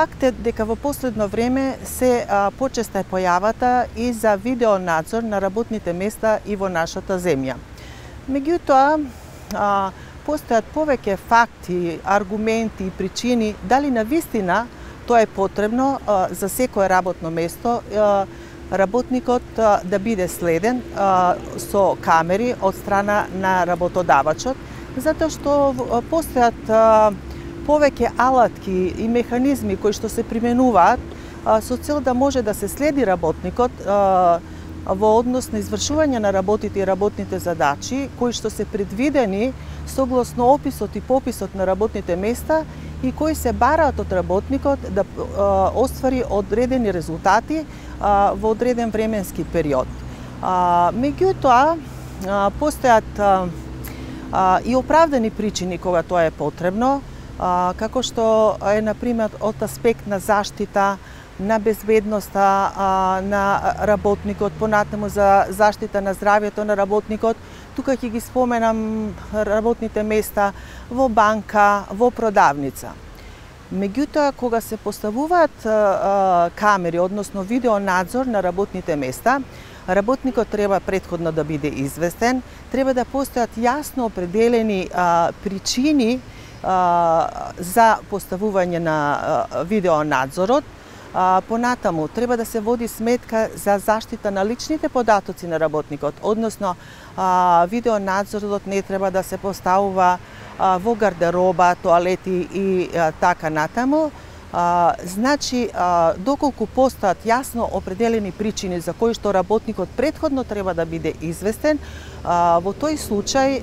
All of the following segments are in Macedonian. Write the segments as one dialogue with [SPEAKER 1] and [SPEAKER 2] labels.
[SPEAKER 1] Факт е дека во последно време се почеста е појавата и за видеонадзор на работните места и во нашата земја. Меѓутоа, постојат повеќе факти, аргументи и причини дали на вистина тоа е потребно за секое работно место работникот да биде следен со камери од страна на работодавачот, затоа што постојат повеќе алатки и механизми кои што се применуваат со цел да може да се следи работникот во однос на извршување на работите и работните задачи кои што се предвидени согласно описот и пописот на работните места и кои се бараат од работникот да оствари одредени резултати во одреден временски период. Меѓутоа, постојат и оправдани причини кога тоа е потребно, како што е, например, од аспект на заштита, на безбедноста на работникот, понатаму за заштита на здравјето на работникот. Тука ќе ги споменам работните места во банка, во продавница. Меѓутоа, кога се поставуваат камери, односно видеонадзор на работните места, работникот треба предходно да биде известен, треба да постојат јасно определени причини за поставување на видеонадзорот, понатаму треба да се води сметка за заштита на личните податоци на работникот, односно видеонадзорот не треба да се поставува во гардероба, тоалети и така натаму. значи, доколку постојат јасно определени причини за кои што работникот предходно треба да биде известен, во тој случај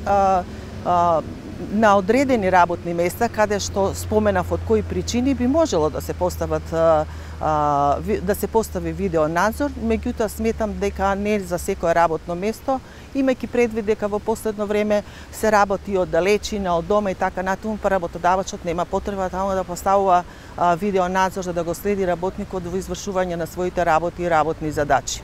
[SPEAKER 1] на одредени работни места каде што споменав од кои причини би можело да се постават да се постави видео надзор, меѓутоа сметам дека не за секое работно место, имајќи предвид дека во последно време се работи од далечина, од дома и така натаму, па работодавачот нема потреба таму да поставува видео надзор за да го следи работникот во извршување на своите работи и работни задачи.